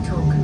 talk.